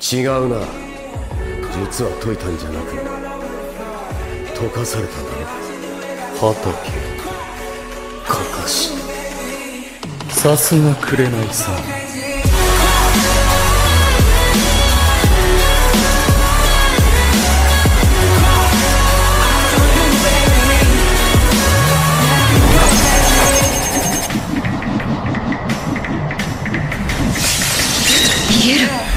違うな。実は解いたんじゃなく解かされたんだろ。畑。かかし。さすが紅さ。ん見える。